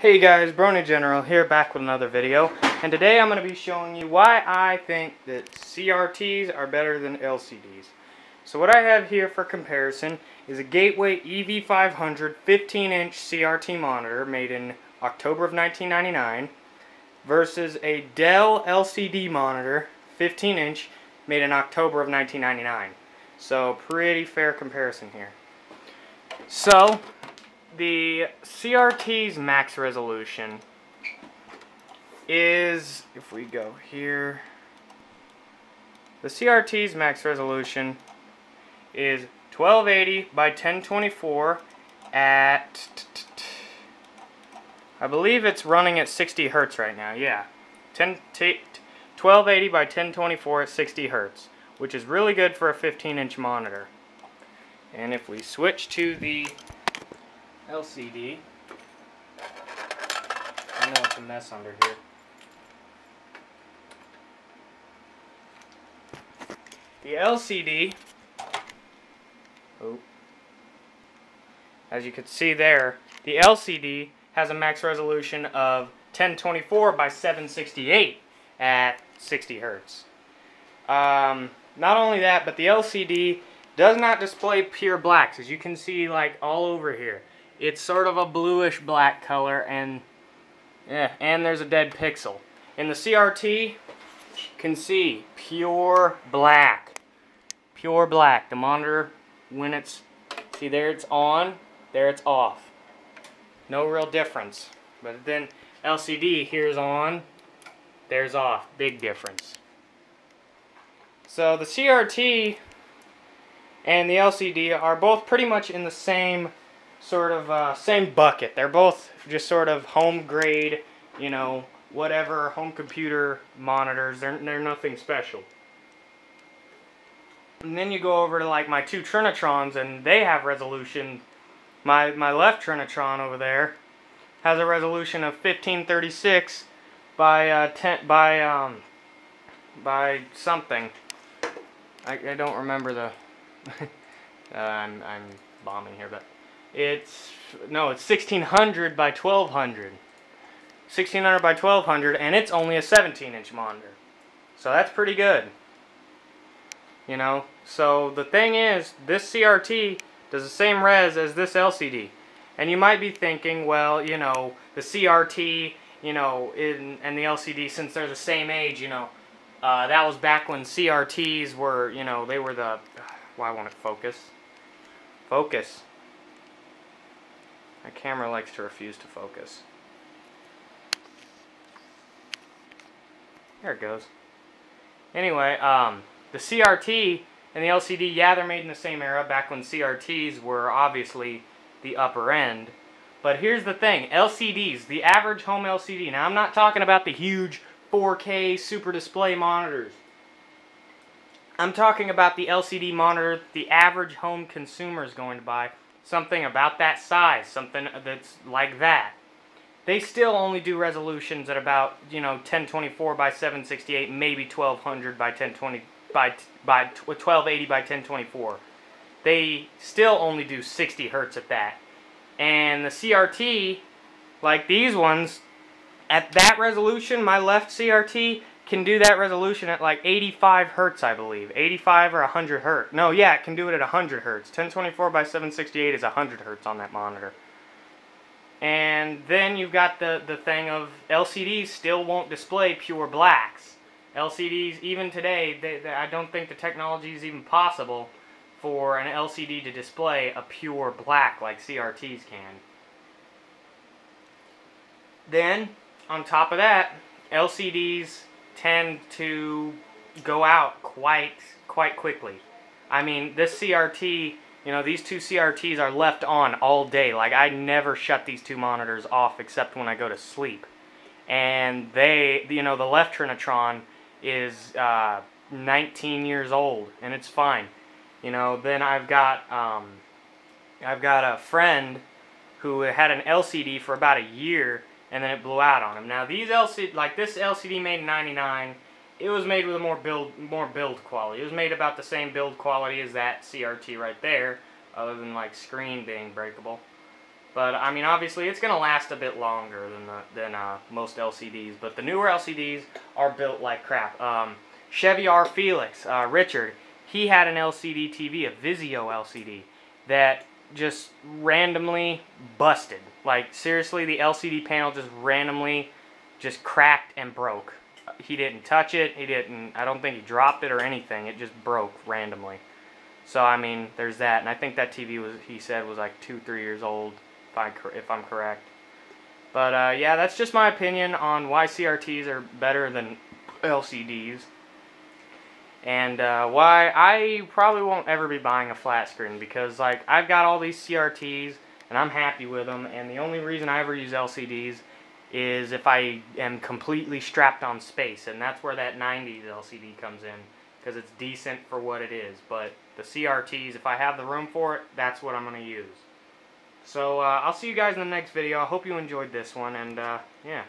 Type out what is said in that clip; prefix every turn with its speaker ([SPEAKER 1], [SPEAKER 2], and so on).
[SPEAKER 1] Hey guys, Brony General here back with another video and today I'm going to be showing you why I think that CRTs are better than LCDs. So what I have here for comparison is a Gateway EV500 15 inch CRT monitor made in October of 1999 versus a Dell LCD monitor 15 inch made in October of 1999. So pretty fair comparison here. So the CRT's max resolution is, if we go here, the CRT's max resolution is 1280 by 1024 at, I believe it's running at 60 hertz right now, yeah. 10, 1280 by 1024 at 60 hertz, which is really good for a 15 inch monitor. And if we switch to the LCD. I know it's a mess under here. The LCD, oh, as you can see there, the LCD has a max resolution of 1024 by 768 at 60 hertz. Um, not only that, but the LCD does not display pure blacks, as you can see like all over here. It's sort of a bluish black color and yeah, and there's a dead pixel. In the CRT, can see pure black. Pure black. The monitor, when it's, see there it's on, there it's off. No real difference. But then LCD, here's on, there's off. Big difference. So the CRT and the LCD are both pretty much in the same sort of uh, same bucket. They're both just sort of home grade, you know, whatever home computer monitors. They're, they're nothing special. And then you go over to like my two Trinitrons and they have resolution. My, my left Trinitron over there has a resolution of 1536 by uh, 10 by um by something. I, I don't remember the. uh, I'm I'm bombing here, but it's, no, it's 1600 by 1200. 1600 by 1200, and it's only a 17 inch monitor. So that's pretty good. You know, so the thing is, this CRT does the same res as this LCD. And you might be thinking, well, you know, the CRT, you know, in, and the LCD, since they're the same age, you know, uh, that was back when CRTs were, you know, they were the, why won't it focus? Focus. My camera likes to refuse to focus. There it goes. Anyway, um, the CRT and the LCD, yeah, they're made in the same era, back when CRTs were obviously the upper end. But here's the thing, LCDs, the average home LCD, now I'm not talking about the huge 4K super display monitors. I'm talking about the LCD monitor the average home consumer is going to buy something about that size, something that's like that. They still only do resolutions at about, you know, 1024 by 768, maybe 1200 by 1020 by by 1280 by 1024. They still only do 60 hertz at that. And the CRT, like these ones, at that resolution, my left CRT can do that resolution at like 85 hertz, I believe. 85 or 100 hertz. No, yeah, it can do it at 100 hertz. 1024 by 768 is 100 hertz on that monitor. And then you've got the, the thing of LCDs still won't display pure blacks. LCDs, even today, they, they, I don't think the technology is even possible for an LCD to display a pure black like CRTs can. Then, on top of that, LCDs tend to go out quite quite quickly. I mean, this CRT, you know, these two CRTs are left on all day. Like I never shut these two monitors off except when I go to sleep. And they, you know, the left Trinitron is uh, 19 years old and it's fine. You know, then I've got um, I've got a friend who had an LCD for about a year and then it blew out on him. Now these LCD, like this LCD made in 99, it was made with a more build, more build quality. It was made about the same build quality as that CRT right there, other than like screen being breakable. But I mean, obviously, it's going to last a bit longer than the, than uh, most LCDs. But the newer LCDs are built like crap. Um, Chevy R Felix, uh, Richard, he had an LCD TV, a Vizio LCD, that just randomly busted. Like seriously, the LCD panel just randomly just cracked and broke. He didn't touch it. He didn't. I don't think he dropped it or anything. It just broke randomly. So I mean, there's that, and I think that TV was he said was like two, three years old, if I if I'm correct. But uh, yeah, that's just my opinion on why CRTs are better than LCDs, and uh, why I probably won't ever be buying a flat screen because like I've got all these CRTs and I'm happy with them, and the only reason I ever use LCDs is if I am completely strapped on space, and that's where that 90s LCD comes in because it's decent for what it is. But the CRTs, if I have the room for it, that's what I'm going to use. So uh, I'll see you guys in the next video. I hope you enjoyed this one, and uh, yeah.